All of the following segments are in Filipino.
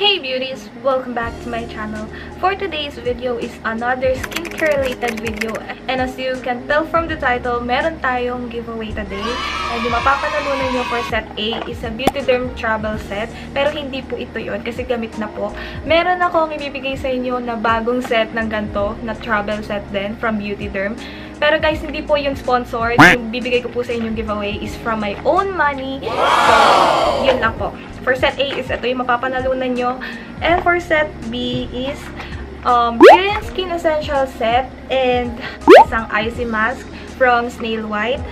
Hey beauties! Welcome back to my channel. For today's video is another skincare related video. And as you can tell from the title, meron tayong giveaway today. And yung mapapanalunan nyo for set A is a Beauty Derm Travel Set. Pero hindi po ito yon kasi gamit na po. Meron akong ibibigay sa inyo na bagong set ng ganto na travel set din from Beauty Derm. Pero guys, hindi po yung sponsored. Yung bibigay ko po sa inyong giveaway is from my own money. So, yun lang po. For set A is ito yung mapapanalunan nyo. And for set B is um, Brilliant Skin Essential Set and isang icy mask from Snail White.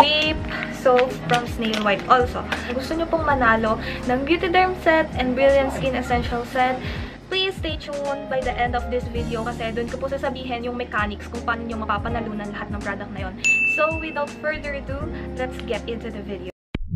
Lip soap from Snail White also. Gusto nyo pong manalo ng Beauty Derm Set and Brilliant Skin Essential Set, please stay tuned by the end of this video kasi doon ko po sasabihin yung mechanics kung paano nyo mapapanalunan lahat ng product na yon. So, without further ado, let's get into the video.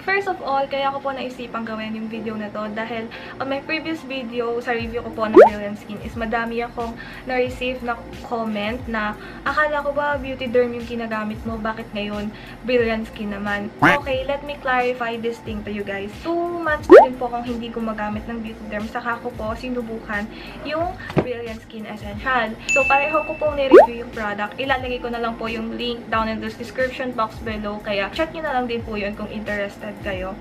First of all, kaya ko po naisipang gawin yung video na to dahil on my previous video sa review ko po ng Brilliant Skin is madami akong na-receive na comment na akala ko ba Beauty Derm yung kinagamit mo, bakit ngayon Brilliant Skin naman? Okay, let me clarify this thing to you guys. Two months na din po akong hindi gumagamit ng Beauty Derm, saka ko po sinubukan yung Brilliant Skin Essential. So, pareho ko pong ni-review yung product. Ilalagay ko na lang po yung link down in the description box below, kaya check nyo na lang din po yun kung interested kayo.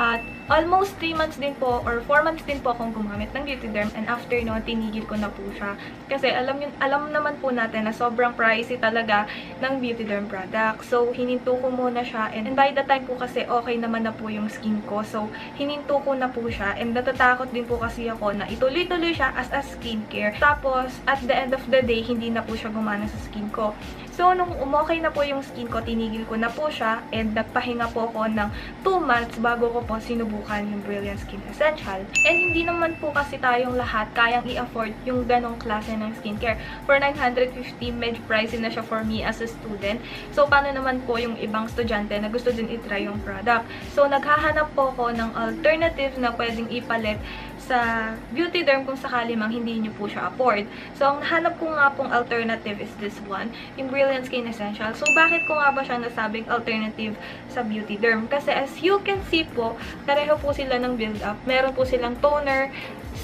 At almost 3 months din po or 4 months din po akong gumamit ng Beauty Derm and after no, tinigil ko na po siya. Kasi alam, yun, alam naman po natin na sobrang pricey talaga ng Beauty Derm product. So, hininto ko muna siya and, and by the time po kasi okay naman na po yung skin ko. So, hininto ko na po siya and natatakot din po kasi ako na ituloy-tuloy siya as a skincare. Tapos, at the end of the day, hindi na po siya gumana sa skin ko. So, nung umokay na po yung skin ko, tinigil ko na po siya and nagpahinga po ako ng 2 months bago ko po sinubukan yung Brilliant Skin Essential. And hindi naman po kasi tayong lahat kayang i-afford yung ganong klase ng skincare. For 950, medyo pricey na siya for me as a student. So, paano naman po yung ibang estudyante na gusto din i-try yung product? So, naghahanap po ako ng alternative na pwedeng ipalit sa Beauty Derm kung sakali mang hindi nyo po siya afford. So, ang nahanap ko nga pong alternative is this one, yung Brilliant Skin Essential. So, bakit ko nga ba siya nasabing alternative sa Beauty Derm? Kasi as you can see po, pareho po sila ng build-up. Meron po silang toner,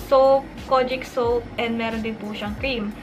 soap, kojic soap, and meron din po siyang cream.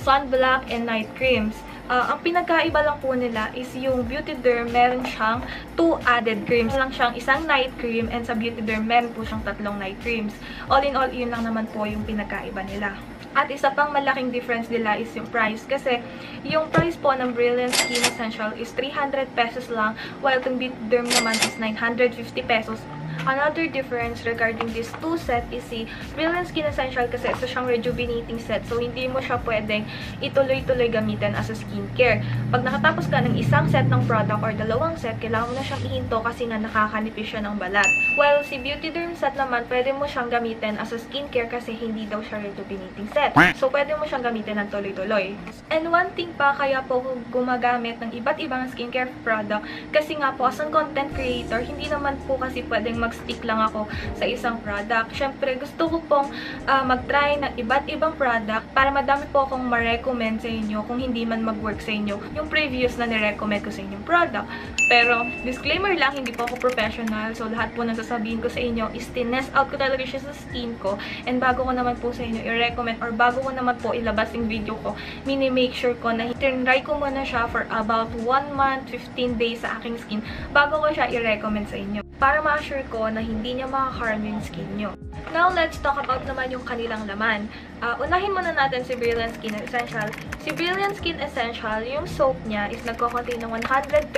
Sunblock and night creams. Uh, ang pinagkaiba lang po nila is yung Beauty Derm, meron siyang two added creams. Lang siyang isang night cream and sa Beauty Derm, meron po siyang tatlong night creams. All in all, yun lang naman po yung pinagkaiba nila. At isa pang malaking difference nila is yung price. Kasi yung price po ng Brilliant Skin Essential is 300 pesos lang, while yung Beauty Derm naman is 950 pesos Another difference regarding this two set is si Brilliant Skin Essential kasi ito siyang rejuvenating set. So, hindi mo siya pwedeng ituloy-tuloy gamitin as a skincare. Pag nakatapos ka ng isang set ng product or dalawang set, kailangan mo na siyang ihinto kasi nga nakakanipis siya ng balat. While si Beauty Derm set naman, pwede mo siyang gamitin as a skincare kasi hindi daw siya rejuvenating set. So, pwede mo siyang gamitin ng tuloy-tuloy. And one thing pa, kaya po gumagamit ng iba't ibang skincare product kasi nga po, as a content creator, hindi naman po kasi pwedeng mag-stick lang ako sa isang product. Siyempre, gusto ko pong uh, mag-try ng iba't ibang product para madami po akong ma-recommend sa inyo kung hindi man mag-work sa inyo yung previous na ni-recommend ko sa inyong product. Pero, disclaimer lang, hindi po ako professional. So, lahat po na sasabihin ko sa inyo is tinest out ko talaga siya sa skin ko. And bago ko naman po sa inyo i-recommend or bago ko naman po ilabas yung video ko, mini-make sure ko na try ko muna siya for about 1 month, 15 days sa aking skin bago ko siya i-recommend sa inyo. Para ma-assure ko na hindi niya makaharm yung skin nyo. Now, let's talk about naman yung kanilang laman. Uh, unahin muna natin si Brilliant Skin Essential. Si Brilliant Skin Essential, yung soap niya is nagko-contain ng 135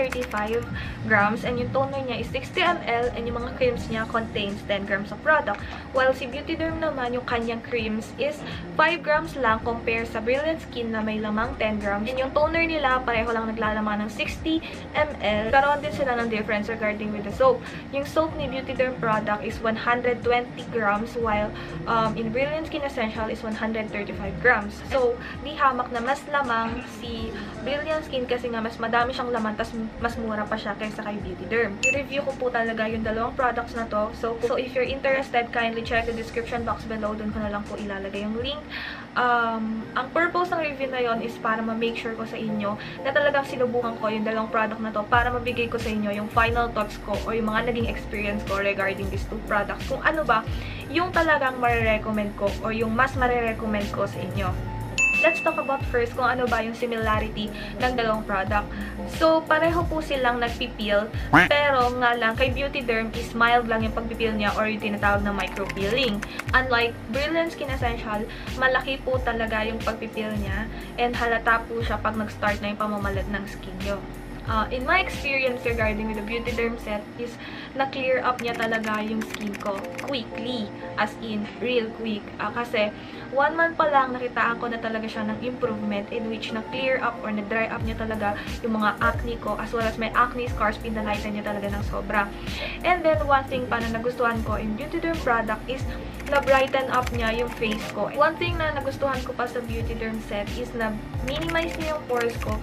grams and yung toner niya is 60 ml and yung mga creams niya contains 10 grams of product. While si Beauty Derm naman, yung kanyang creams is 5 grams lang compare sa Brilliant Skin na may lamang 10 grams. And yung toner nila, pareho lang naglalaman ng 60 ml. Karoon din sila ng difference regarding with the soap. Yung soap ni Beauty Derm product is 120 grams while um, in Brilliant Skin Essential is 135 grams. So, di hamak na mas lamang si Brilliant Skin kasi nga mas madami siyang laman tas mas mura pa siya kaysa kay Beauty Derm. I-review ko po talaga yung dalawang products na to. So, so if you're interested, kindly check the description box below. Doon ko na lang po ilalagay yung link. Um, ang purpose ng review na yon is para ma-make sure ko sa inyo na talagang sinubukan ko yung dalawang product na to para mabigay ko sa inyo yung final thoughts ko or yung mga naging experience ko regarding these two products. Kung ano ba yung talagang marirecommend ko or yung mas marirecommend ko sa inyo. Let's talk about first kung ano ba yung similarity ng dalawang product. So, pareho po silang nagpipil, pero nga lang, kay Beauty Derm is mild lang yung pagpipil niya or yung tinatawag na micropeeling. Unlike Brilliant Skin Essential, malaki po talaga yung pagpipil niya and halata po siya pag nag-start na yung pamamalat ng skin niyo uh, in my experience regarding with the Beauty Derm set is na-clear up niya talaga yung skin ko quickly. As in, real quick. Uh, kasi, one month pa lang, nakitaan ko na talaga siya ng improvement in which na-clear up or na-dry up niya talaga yung mga acne ko as well as my acne scars, pinalighten niya talaga ng sobra. And then, one thing pa na nagustuhan ko in Beauty Derm product is na-brighten up niya yung face ko. One thing na nagustuhan ko pa sa Beauty Derm set is na minimize niya yung pores ko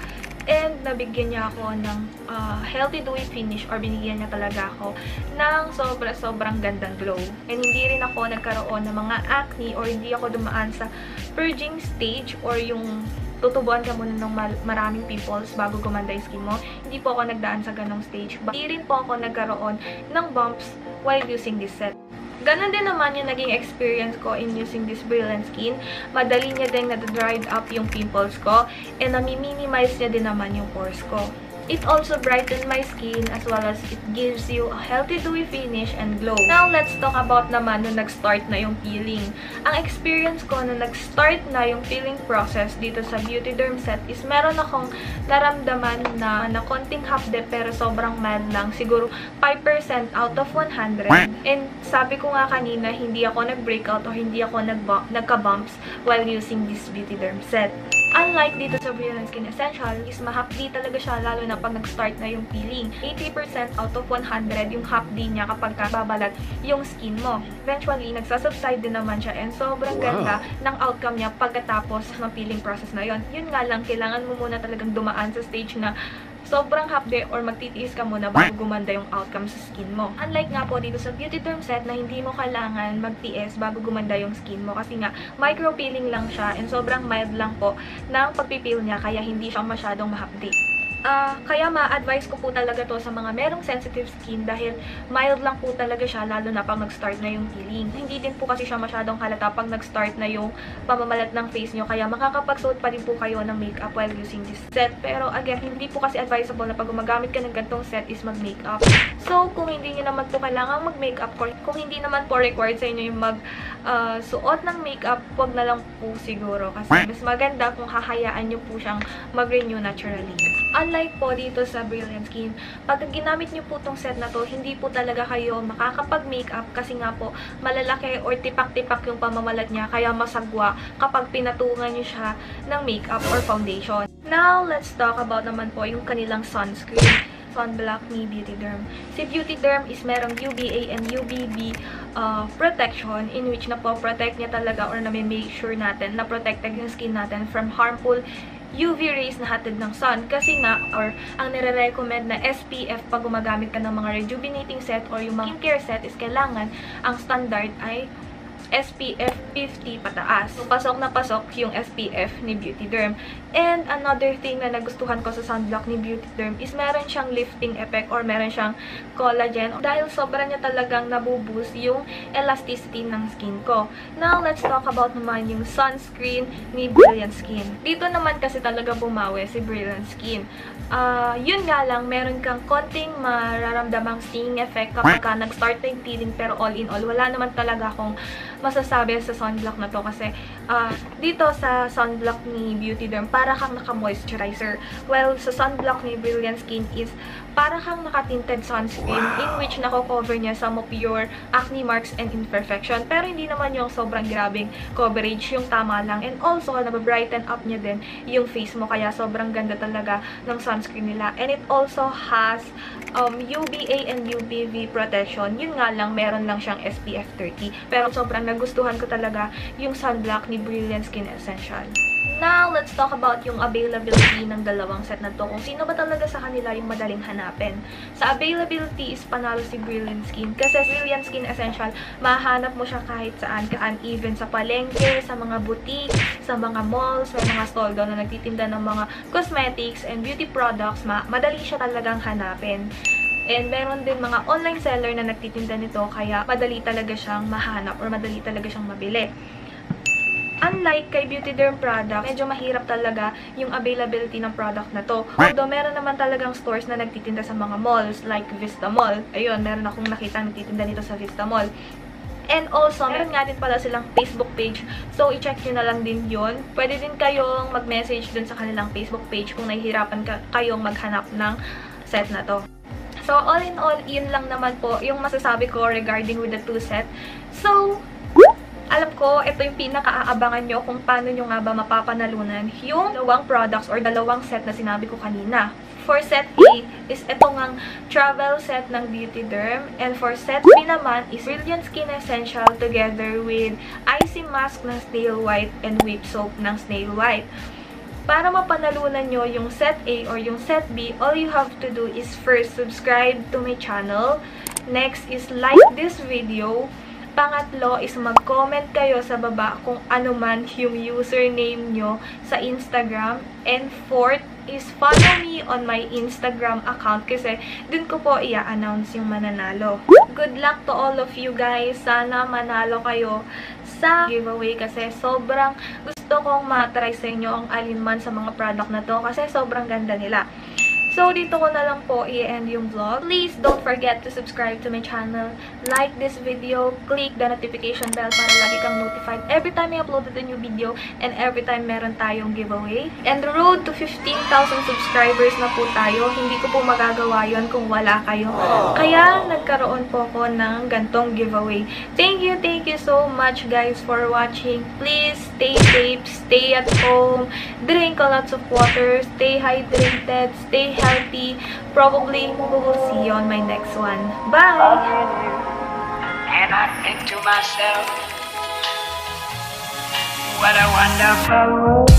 And, nabigyan niya ako ng uh, healthy dewy finish or binigyan niya talaga ako ng sobra-sobrang gandang glow. And hindi rin ako nagkaroon ng mga acne or hindi ako dumaan sa purging stage or yung tutubuan ka muna ng maraming pimples bago gumanda yung skin mo. Hindi po ako nagdaan sa ganong stage. Hindi rin po ako nagkaroon ng bumps while using this set. Ganon din naman yung naging experience ko in using this Brilliant Skin. Madali niya din na-dried up yung pimples ko and nami-minimize niya din naman yung pores ko. It also brightens my skin as well as it gives you a healthy dewy finish and glow. Now, let's talk about naman nung nag-start na yung peeling. Ang experience ko nung nag-start na yung peeling process dito sa Beauty Derm set is meron akong naramdaman na na konting hapde pero sobrang mild lang. Siguro 5% out of 100. And sabi ko nga kanina, hindi ako nag-breakout o hindi ako nagka-bumps while using this Beauty Derm set. Unlike dito sa Brilliant Skin Essential, is mahapdi talaga siya lalo na pag nag-start na yung peeling. 80% out of 100 yung hapdi niya kapag babalat yung skin mo. Eventually, nagsasubside din naman siya and sobrang wow. ganda ng outcome niya pagkatapos ng peeling process na yon. Yun nga lang, kailangan mo muna talagang dumaan sa stage na sobrang hapde or magtitiis ka muna bago gumanda yung outcome sa skin mo. Unlike nga po dito sa Beauty Derm set na hindi mo kailangan magtiis bago gumanda yung skin mo kasi nga micro peeling lang siya and sobrang mild lang po ng pagpipil niya kaya hindi siya masyadong mahapde. Uh, kaya ma-advise ko po talaga to sa mga merong sensitive skin dahil mild lang po talaga siya lalo na pag nag-start na yung peeling. Hindi din po kasi siya masyadong halata pag nag-start na yung pamamalat ng face nyo kaya makakapagsuot pa rin po kayo ng makeup while using this set. Pero again, hindi po kasi advisable na pag gumagamit ka ng gantong set is mag-makeup. So, kung hindi nyo naman po kailangan mag-makeup or kung hindi naman po required sa inyo yung mag-suot uh, ng makeup, wag na lang po siguro kasi mas maganda kung hahayaan nyo po siyang mag-renew naturally. Unlike po dito sa Brilliant Skin, pag ginamit niyo po tong set na to, hindi po talaga kayo makakapag-makeup kasi nga po malalaki or tipak-tipak yung pamamalat niya kaya masagwa kapag pinatungan niyo siya ng makeup or foundation. Now, let's talk about naman po yung kanilang sunscreen sunblock ni Beauty Derm. Si Beauty Derm is merong UVA and UVB uh, protection in which na po protect niya talaga or na may make sure natin na protected yung skin natin from harmful UV rays na hatid ng sun. Kasi nga, or ang nire-recommend na SPF pag gumagamit ka ng mga rejuvenating set or yung mga skincare set is kailangan ang standard ay SPF 50 pataas. So, pasok na pasok yung SPF ni Beauty Derm. And another thing na nagustuhan ko sa sunblock ni Beauty Derm is meron siyang lifting effect or meron siyang collagen. Dahil sobra niya talagang nabuboost yung elasticity ng skin ko. Now, let's talk about naman yung sunscreen ni Brilliant Skin. Dito naman kasi talaga bumawi si Brilliant Skin. Uh, yun nga lang, meron kang konting mararamdamang stinging effect kapag ka nag-start na yung peeling pero all in all, wala naman talaga akong masasabi sa sunblock na to kasi ah, dito sa sunblock ni Beauty Derm, para kang naka-moisturizer. Well, sa sunblock ni Brilliant Skin is para kang naka-tinted sunscreen in which nako-cover niya some of your acne marks and imperfection. Pero hindi naman yung sobrang grabing coverage, yung tama lang. And also, nababrighten up niya din yung face mo. Kaya sobrang ganda talaga ng sunscreen nila. And it also has um, UVA and UVB protection. Yun nga lang, meron lang siyang SPF 30. Pero sobrang nagustuhan ko talaga yung sunblock ni Brilliant Skin Essential. Now, let's talk about yung availability ng dalawang set na to. Kung sino ba talaga sa kanila yung madaling hanapin. Sa availability is panalo si Brilliant Skin. Kasi Brilliant Skin Essential, mahanap mo siya kahit saan kaan. Even sa palengke, sa mga boutique, sa mga malls, may mga stall doon na nagtitinda ng mga cosmetics and beauty products. Ma madali siya talagang hanapin. And meron din mga online seller na nagtitinda nito kaya madali talaga siyang mahanap or madali talaga siyang mabili. Unlike kay Beauty Derm product, medyo mahirap talaga yung availability ng product na to. Although, meron naman talagang stores na nagtitinda sa mga malls, like Vista Mall. Ayun, meron akong nakita nagtitinda dito sa Vista Mall. And also, meron nga din pala silang Facebook page. So, i-check nyo na lang din yun. Pwede din kayong mag-message dun sa kanilang Facebook page kung nahihirapan ka kayong maghanap ng set na to. So, all in all, yun lang naman po yung masasabi ko regarding with the two set. So, alam ko, ito yung pinaka-aabangan nyo kung paano nyo nga ba mapapanalunan yung dalawang products or dalawang set na sinabi ko kanina. For set A is ito ngang travel set ng Beauty Derm. And for set B naman is Brilliant Skin Essential together with Icy Mask ng Snail White and Whip Soap ng Snail White. Para mapanalunan nyo yung set A or yung set B, all you have to do is first subscribe to my channel. Next is like this video. Pangatlo is mag-comment kayo sa baba kung ano man yung username nyo sa Instagram. And fourth is follow me on my Instagram account kasi dun ko po i-announce yung mananalo. Good luck to all of you guys. Sana manalo kayo sa giveaway kasi sobrang gusto kong matry sa inyo ang alinman sa mga product na to kasi sobrang ganda nila. So, dito ko na lang po i-end yung vlog. Please don't forget to subscribe to my channel, like this video, click the notification bell para lagi kang notified every time I upload a new video and every time meron tayong giveaway. And road to 15,000 subscribers na po tayo. Hindi ko po magagawa yon kung wala kayo. Kaya, nagkaroon po ako ng gantong giveaway. Thank you, thank you so much guys for watching. Please stay safe, stay at home, drink lots of water, stay hydrated, stay healthy, healthy. Probably, we will see you on my next one. Bye! And I think to myself, what a wonderful.